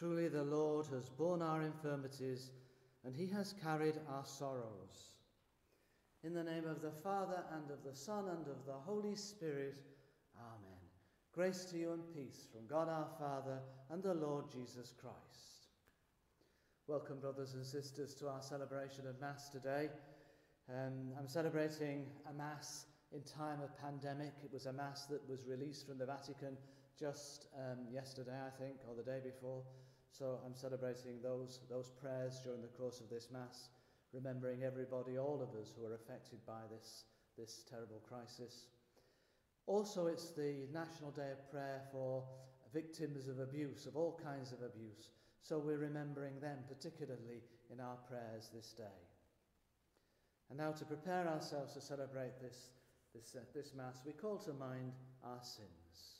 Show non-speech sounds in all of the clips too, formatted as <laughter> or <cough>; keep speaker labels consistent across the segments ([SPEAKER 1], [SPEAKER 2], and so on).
[SPEAKER 1] Truly the Lord has borne our infirmities, and he has carried our sorrows. In the name of the Father, and of the Son, and of the Holy Spirit, Amen. Grace to you and peace from God our Father and the Lord Jesus Christ. Welcome, brothers and sisters, to our celebration of Mass today. Um, I'm celebrating a Mass in time of pandemic. It was a Mass that was released from the Vatican just um, yesterday, I think, or the day before. So I'm celebrating those, those prayers during the course of this Mass, remembering everybody, all of us who are affected by this, this terrible crisis. Also, it's the National Day of Prayer for victims of abuse, of all kinds of abuse. So we're remembering them particularly in our prayers this day. And now, to prepare ourselves to celebrate this, this, uh, this Mass, we call to mind our sins.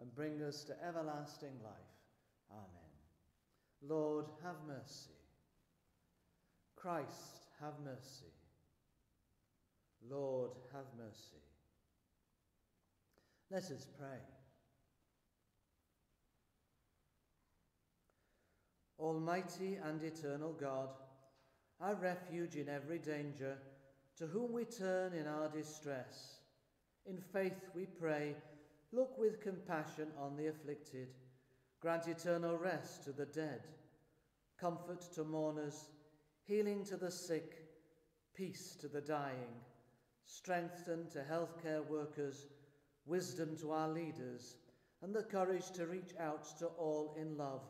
[SPEAKER 1] and bring us to everlasting life. Amen. Lord, have mercy. Christ, have mercy. Lord, have mercy. Let us pray. Almighty and eternal God, our refuge in every danger, to whom we turn in our distress, in faith we pray Look with compassion on the afflicted. Grant eternal rest to the dead, comfort to mourners, healing to the sick, peace to the dying, strengthen to healthcare workers, wisdom to our leaders, and the courage to reach out to all in love,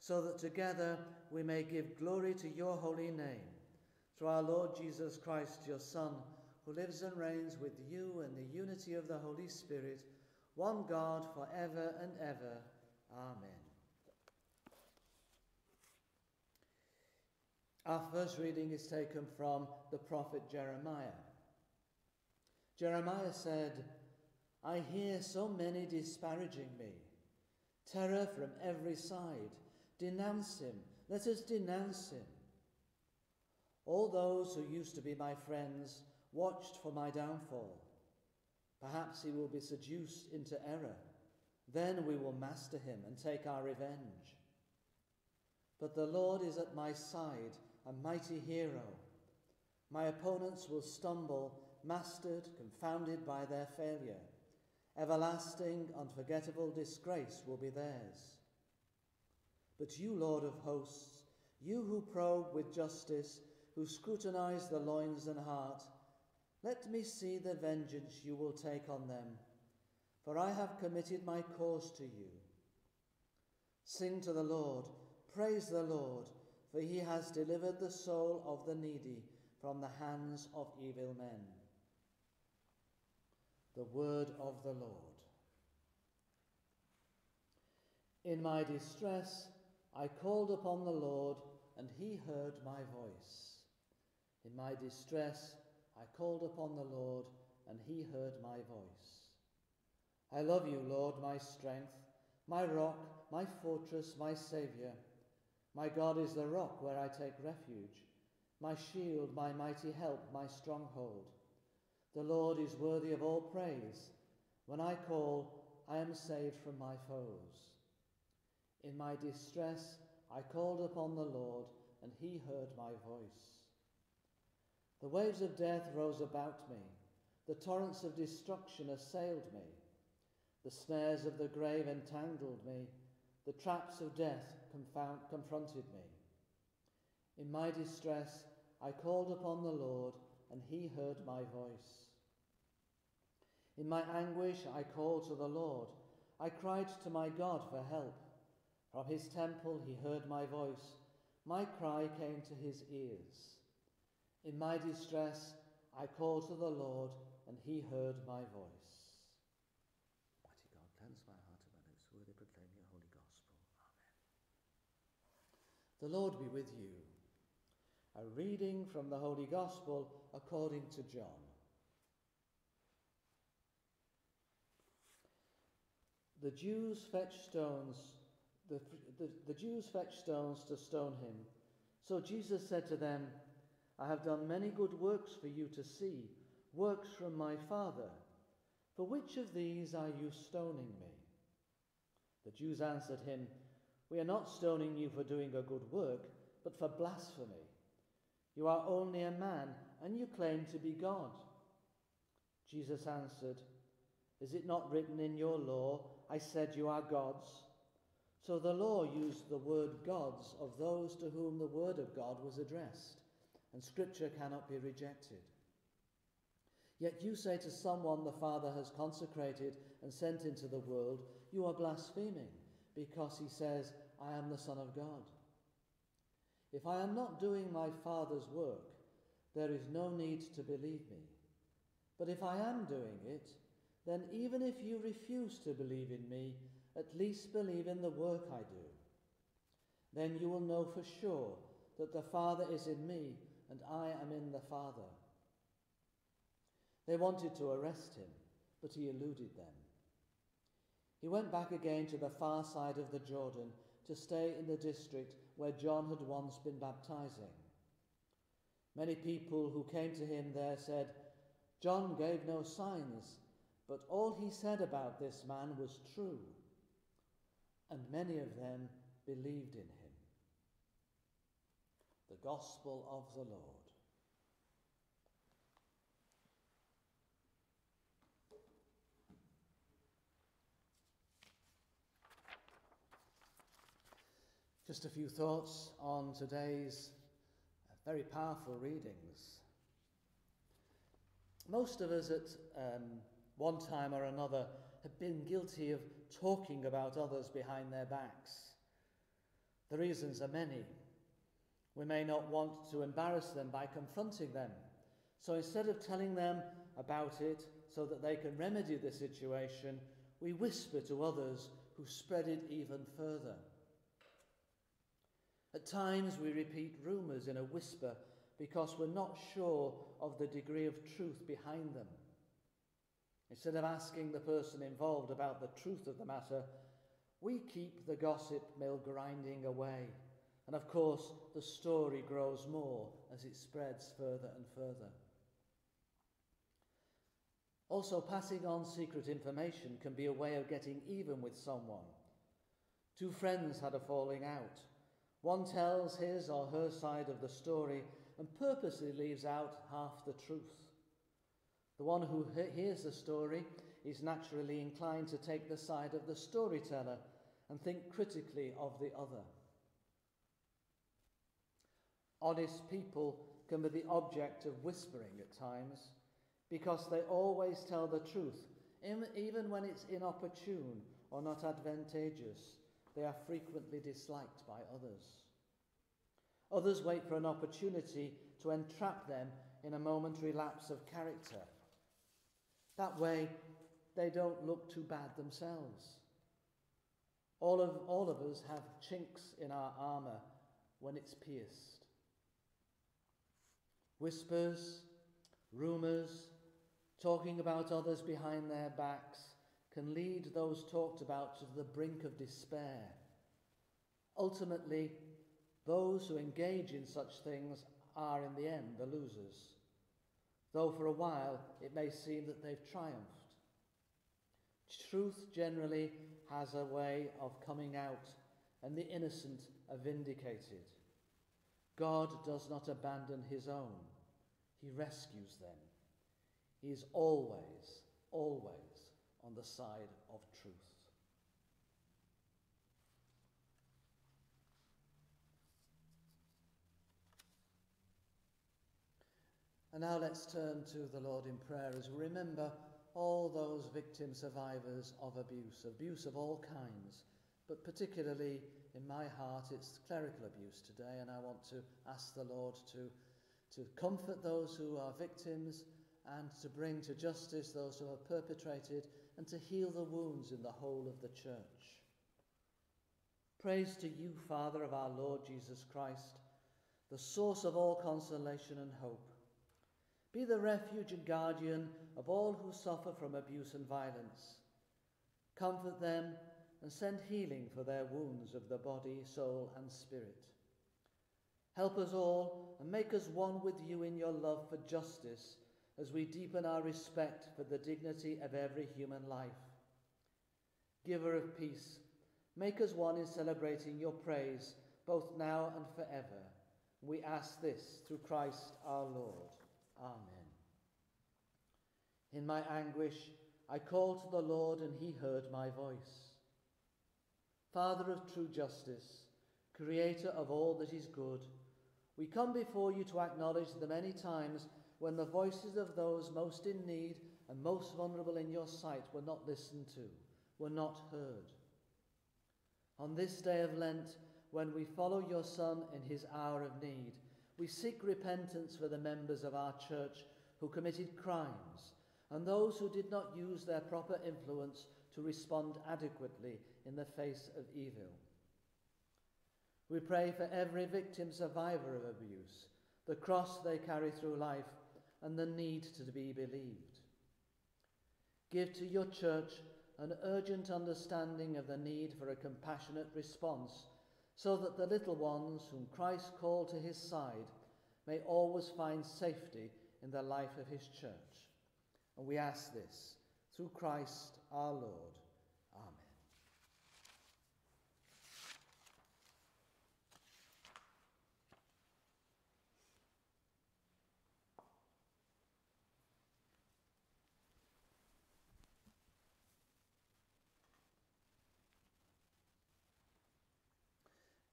[SPEAKER 1] so that together we may give glory to your holy name. Through our Lord Jesus Christ, your Son, who lives and reigns with you in the unity of the Holy Spirit, one God for ever and ever. Amen. Our first reading is taken from the prophet Jeremiah. Jeremiah said, I hear so many disparaging me, terror from every side. Denounce him. Let us denounce him. All those who used to be my friends watched for my downfall. Perhaps he will be seduced into error. Then we will master him and take our revenge. But the Lord is at my side, a mighty hero. My opponents will stumble, mastered, confounded by their failure. Everlasting, unforgettable disgrace will be theirs. But you, Lord of hosts, you who probe with justice, who scrutinize the loins and heart, let me see the vengeance you will take on them, for I have committed my cause to you. Sing to the Lord, praise the Lord, for he has delivered the soul of the needy from the hands of evil men. The word of the Lord. In my distress, I called upon the Lord, and he heard my voice. In my distress, I called upon the Lord, and he heard my voice. I love you, Lord, my strength, my rock, my fortress, my Saviour. My God is the rock where I take refuge, my shield, my mighty help, my stronghold. The Lord is worthy of all praise. When I call, I am saved from my foes. In my distress, I called upon the Lord, and he heard my voice. The waves of death rose about me. The torrents of destruction assailed me. The snares of the grave entangled me. The traps of death confound, confronted me. In my distress, I called upon the Lord, and he heard my voice. In my anguish, I called to the Lord. I cried to my God for help. From his temple, he heard my voice. My cry came to his ears. In my distress, I called to the Lord, and he heard my voice. Mighty God, cleanse my heart of malice, worthy proclaim your holy gospel. Amen. The Lord be with you. A reading from the Holy Gospel according to John. The Jews fetched stones the, the, the Jews fetched stones to stone him. So Jesus said to them, I have done many good works for you to see, works from my Father. For which of these are you stoning me? The Jews answered him, We are not stoning you for doing a good work, but for blasphemy. You are only a man, and you claim to be God. Jesus answered, Is it not written in your law, I said you are gods? So the law used the word gods of those to whom the word of God was addressed, and scripture cannot be rejected. Yet you say to someone the Father has consecrated and sent into the world, You are blaspheming, because he says, I am the Son of God. If I am not doing my Father's work, there is no need to believe me. But if I am doing it, then even if you refuse to believe in me, at least believe in the work I do. Then you will know for sure that the Father is in me and I am in the Father. They wanted to arrest him, but he eluded them. He went back again to the far side of the Jordan to stay in the district where John had once been baptizing. Many people who came to him there said, John gave no signs, but all he said about this man was true. And many of them believed in him. The Gospel of the Lord. Just a few thoughts on today's very powerful readings. Most of us at um, one time or another have been guilty of talking about others behind their backs. The reasons are many. We may not want to embarrass them by confronting them. So instead of telling them about it so that they can remedy the situation, we whisper to others who spread it even further. At times we repeat rumours in a whisper because we're not sure of the degree of truth behind them. Instead of asking the person involved about the truth of the matter, we keep the gossip mill grinding away. And of course, the story grows more as it spreads further and further. Also, passing on secret information can be a way of getting even with someone. Two friends had a falling out. One tells his or her side of the story and purposely leaves out half the truth. The one who hears the story is naturally inclined to take the side of the storyteller and think critically of the other. Honest people can be the object of whispering at times because they always tell the truth, even when it's inopportune or not advantageous they are frequently disliked by others. Others wait for an opportunity to entrap them in a momentary lapse of character. That way, they don't look too bad themselves. All of, all of us have chinks in our armour when it's pierced. Whispers, rumours, talking about others behind their backs can lead those talked about to the brink of despair. Ultimately, those who engage in such things are in the end the losers, though for a while it may seem that they've triumphed. Truth generally has a way of coming out, and the innocent are vindicated. God does not abandon his own, he rescues them. He is always, always on the side of truth. And now let's turn to the Lord in prayer as we remember all those victim survivors of abuse, abuse of all kinds, but particularly in my heart it's clerical abuse today, and I want to ask the Lord to, to comfort those who are victims and to bring to justice those who have perpetrated and to heal the wounds in the whole of the church. Praise to you, Father of our Lord Jesus Christ, the source of all consolation and hope. Be the refuge and guardian of all who suffer from abuse and violence. Comfort them and send healing for their wounds of the body, soul, and spirit. Help us all and make us one with you in your love for justice as we deepen our respect for the dignity of every human life. Giver of peace, make us one in celebrating your praise both now and forever. We ask this through Christ our Lord. Amen. In my anguish, I called to the Lord and he heard my voice. Father of true justice, creator of all that is good, we come before you to acknowledge the many times when the voices of those most in need and most vulnerable in your sight were not listened to, were not heard. On this day of Lent, when we follow your Son in his hour of need, we seek repentance for the members of our church who committed crimes and those who did not use their proper influence to respond adequately in the face of evil. We pray for every victim survivor of abuse, the cross they carry through life, and the need to be believed. Give to your church an urgent understanding of the need for a compassionate response, so that the little ones whom Christ called to his side may always find safety in the life of his church. And we ask this through Christ our Lord.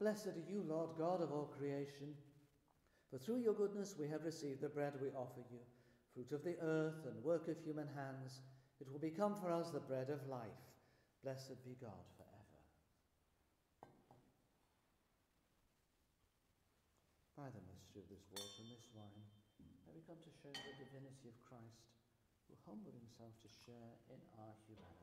[SPEAKER 1] Blessed are you, Lord God of all creation. For through your goodness we have received the bread we offer you, fruit of the earth and work of human hands. It will become for us the bread of life. Blessed be God forever. By the mystery of this water and this wine, may we come to share the divinity of Christ, who humbled himself to share in our humanity.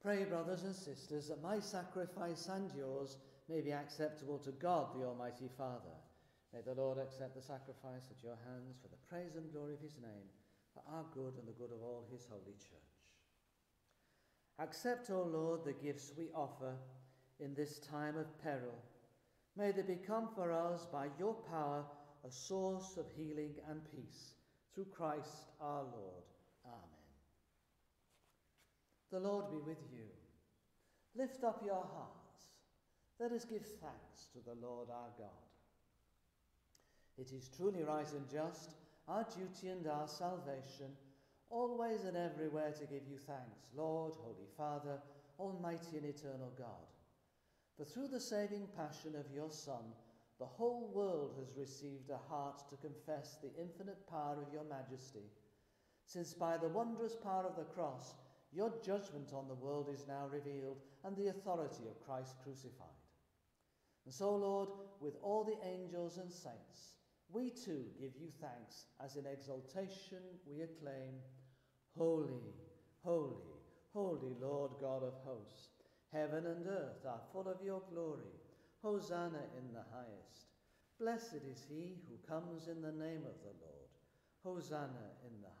[SPEAKER 1] Pray, brothers and sisters, that my sacrifice and yours may be acceptable to God, the Almighty Father. May the Lord accept the sacrifice at your hands for the praise and glory of his name, for our good and the good of all his holy church. Accept, O Lord, the gifts we offer in this time of peril. May they become for us, by your power, a source of healing and peace. Through Christ our Lord. The Lord be with you. Lift up your hearts. Let us give thanks to the Lord our God. It is truly right and just, our duty and our salvation, always and everywhere to give you thanks, Lord, Holy Father, Almighty and eternal God. For through the saving passion of your Son, the whole world has received a heart to confess the infinite power of your majesty, since by the wondrous power of the cross your judgment on the world is now revealed, and the authority of Christ crucified. And so, Lord, with all the angels and saints, we too give you thanks as in exultation we acclaim, Holy, holy, holy Lord God of hosts. Heaven and earth are full of your glory. Hosanna in the highest. Blessed is he who comes in the name of the Lord. Hosanna in the highest.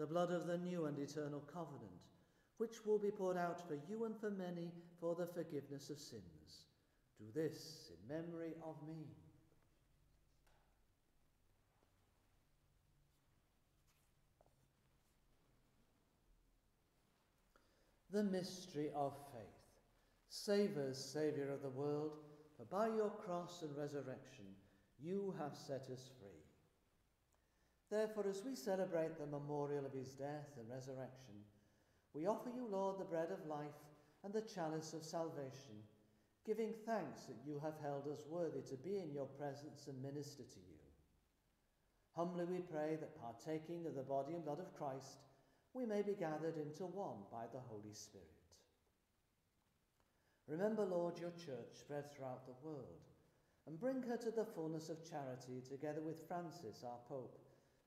[SPEAKER 1] the blood of the new and eternal covenant, which will be poured out for you and for many for the forgiveness of sins. Do this in memory of me. The mystery of faith. Save us, Saviour of the world, for by your cross and resurrection you have set us free. Therefore, as we celebrate the memorial of his death and resurrection, we offer you, Lord, the bread of life and the chalice of salvation, giving thanks that you have held us worthy to be in your presence and minister to you. Humbly we pray that partaking of the body and blood of Christ, we may be gathered into one by the Holy Spirit. Remember, Lord, your church spread throughout the world, and bring her to the fullness of charity together with Francis, our Pope,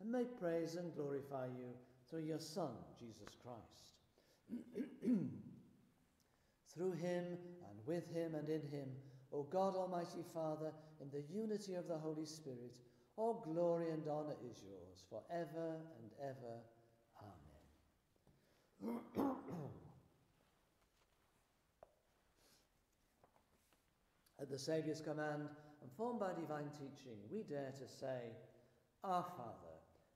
[SPEAKER 1] and may praise and glorify you through your Son, Jesus Christ. <clears throat> through him and with him and in him, O God Almighty Father, in the unity of the Holy Spirit, all glory and honour is yours for ever and ever. Amen. <clears throat> At the Saviour's command, and formed by divine teaching, we dare to say, Our Father,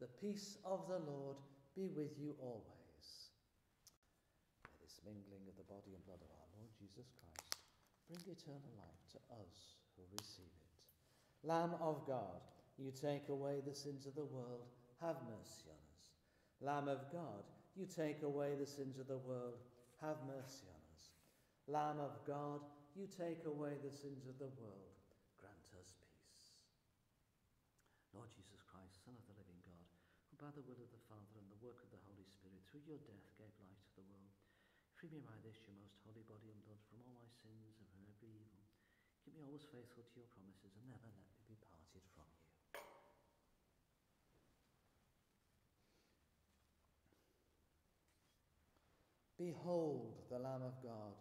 [SPEAKER 1] The peace of the Lord be with you always. May this mingling of the body and blood of our Lord Jesus Christ bring eternal life to us who receive it. Lamb of God, you take away the sins of the world have mercy on us. Lamb of God, you take away the sins of the world, have mercy on us. Lamb of God, you take away the sins of the world, grant us peace. Lord Jesus Christ, Son of the living God, who by the will of the Father and the work of the Holy Spirit through your death gave light to the world, free me by this your most holy body and blood from all my sins and from every evil. Keep me always faithful to your promises and never let me be parted from you. Behold the Lamb of God.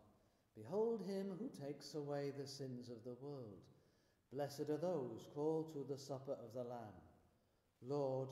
[SPEAKER 1] Behold him who takes away the sins of the world. Blessed are those called to the supper of the Lamb. Lord,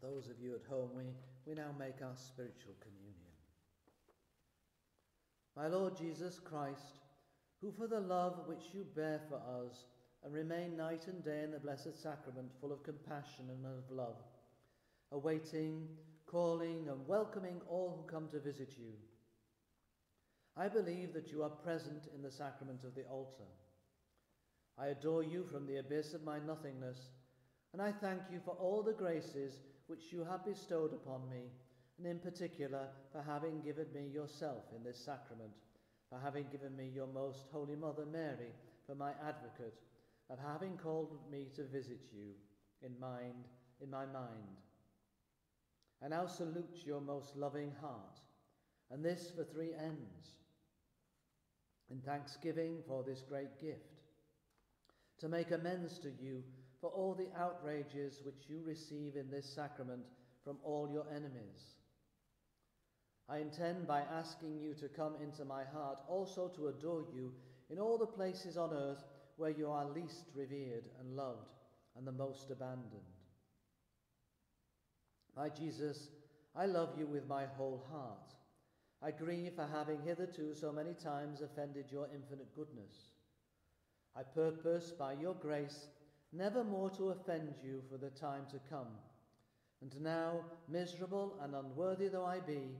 [SPEAKER 1] Those of you at home, we, we now make our spiritual communion. My Lord Jesus Christ, who for the love which you bear for us and remain night and day in the blessed sacrament full of compassion and of love, awaiting, calling, and welcoming all who come to visit you. I believe that you are present in the sacrament of the altar. I adore you from the abyss of my nothingness, and I thank you for all the graces which you have bestowed upon me, and in particular for having given me yourself in this sacrament, for having given me your most holy Mother Mary for my advocate, of having called me to visit you in mind, in my mind. I now salute your most loving heart, and this for three ends. In thanksgiving for this great gift, to make amends to you for all the outrages which you receive in this sacrament from all your enemies. I intend by asking you to come into my heart also to adore you in all the places on earth where you are least revered and loved and the most abandoned. My Jesus, I love you with my whole heart. I grieve for having hitherto so many times offended your infinite goodness. I purpose by your grace never more to offend you for the time to come. And now, miserable and unworthy though I be,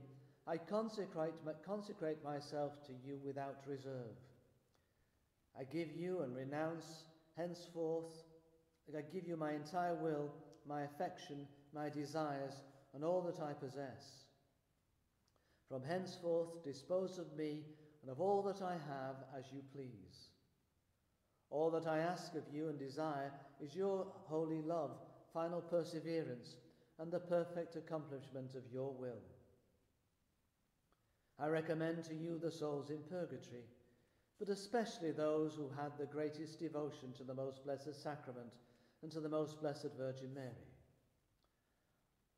[SPEAKER 1] I consecrate, consecrate myself to you without reserve. I give you and renounce henceforth, I give you my entire will, my affection, my desires, and all that I possess. From henceforth, dispose of me and of all that I have as you please. All that I ask of you and desire is your holy love, final perseverance, and the perfect accomplishment of your will. I recommend to you the souls in purgatory, but especially those who had the greatest devotion to the most blessed sacrament and to the most blessed Virgin Mary.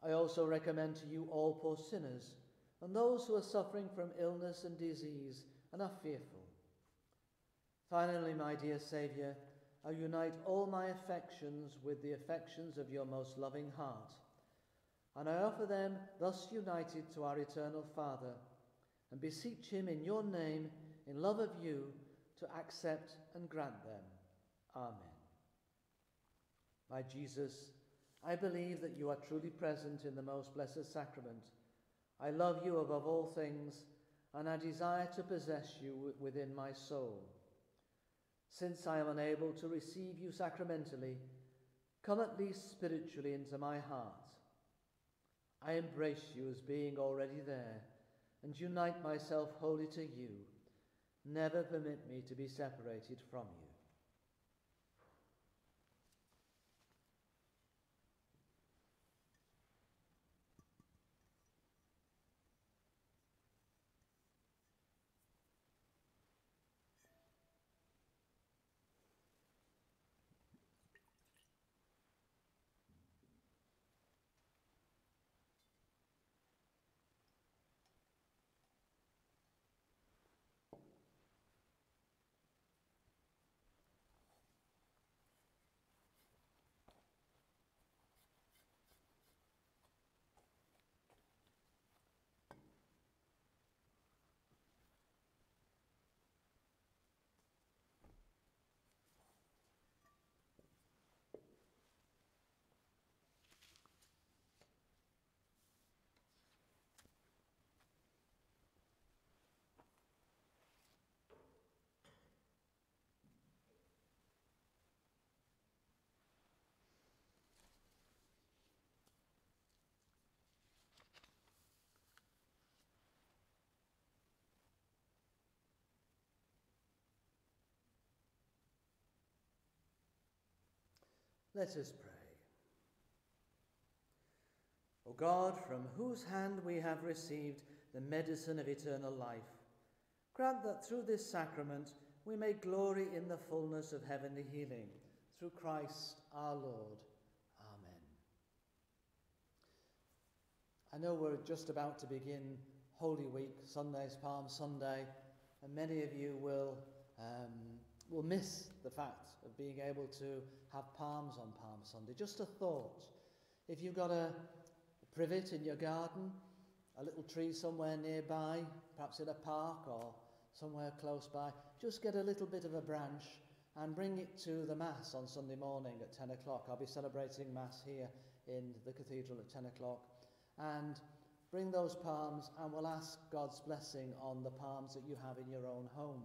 [SPEAKER 1] I also recommend to you all poor sinners and those who are suffering from illness and disease and are fearful Finally, my dear Saviour, I unite all my affections with the affections of your most loving heart, and I offer them thus united to our eternal Father, and beseech him in your name, in love of you, to accept and grant them. Amen. My Jesus, I believe that you are truly present in the most blessed sacrament. I love you above all things, and I desire to possess you within my soul. Since I am unable to receive you sacramentally, come at least spiritually into my heart. I embrace you as being already there and unite myself wholly to you. Never permit me to be separated from you. Let us pray. O God, from whose hand we have received the medicine of eternal life, grant that through this sacrament we may glory in the fullness of heavenly healing. Through Christ our Lord. Amen. I know we're just about to begin Holy Week, Sunday's Palm Sunday, and many of you will um, will miss the fact of being able to have palms on Palm Sunday. Just a thought. If you've got a, privet in your garden, a little tree somewhere nearby, perhaps in a park or somewhere close by. Just get a little bit of a branch and bring it to the Mass on Sunday morning at 10 o'clock. I'll be celebrating Mass here in the cathedral at 10 o'clock. And bring those palms and we'll ask God's blessing on the palms that you have in your own home.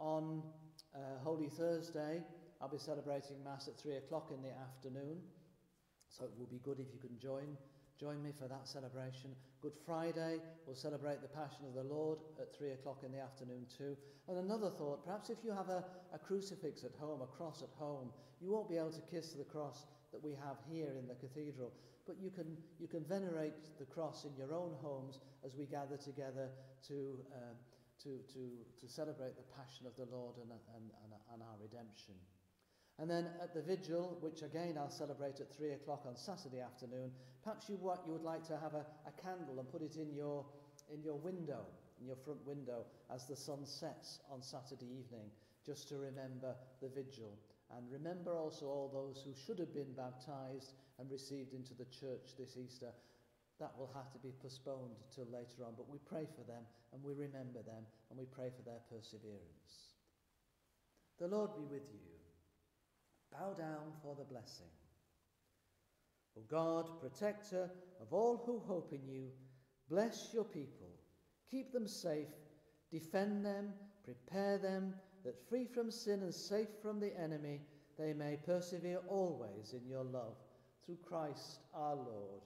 [SPEAKER 1] On uh, Holy Thursday, I'll be celebrating Mass at 3 o'clock in the afternoon. So it will be good if you can join Join me for that celebration. Good Friday, we'll celebrate the Passion of the Lord at three o'clock in the afternoon too. And another thought, perhaps if you have a, a crucifix at home, a cross at home, you won't be able to kiss the cross that we have here in the cathedral, but you can, you can venerate the cross in your own homes as we gather together to, uh, to, to, to celebrate the Passion of the Lord and, and, and, our redemption. And then at the vigil, which again I'll celebrate at three o'clock on Saturday afternoon, perhaps you, what, you would like to have a, a candle and put it in your, in your window, in your front window, as the sun sets on Saturday evening, just to remember the vigil. And remember also all those who should have been baptized and received into the church this Easter. That will have to be postponed till later on, but we pray for them and we remember them and we pray for their perseverance. The Lord be with you. Bow down for the blessing. O God, protector of all who hope in you, bless your people, keep them safe, defend them, prepare them, that free from sin and safe from the enemy, they may persevere always in your love. Through Christ our Lord.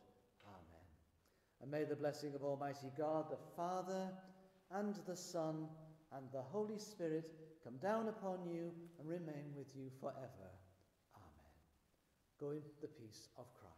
[SPEAKER 1] And may the blessing of Almighty God, the Father, and the Son, and the Holy Spirit come down upon you and remain with you forever. Amen. Go in the peace of Christ.